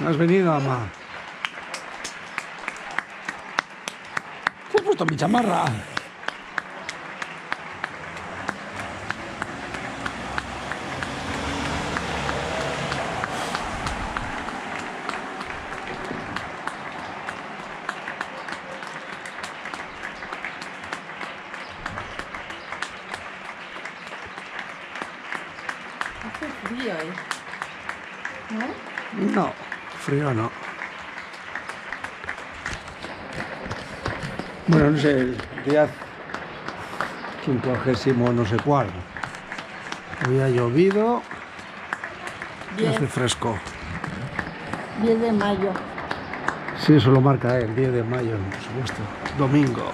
¿No has venido, mamá? ¿Qué he puesto mi chamarra? Hace frío, ¿eh? ¿No? No, frío no. Bueno, no sé, el día quincuagésimo no sé cuál. Había llovido y hace fresco. 10 de mayo. Sí, eso lo marca él, 10 de mayo, por supuesto. Domingo.